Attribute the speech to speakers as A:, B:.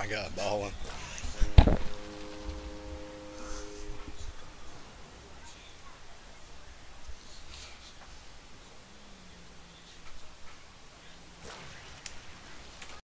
A: my God, balling.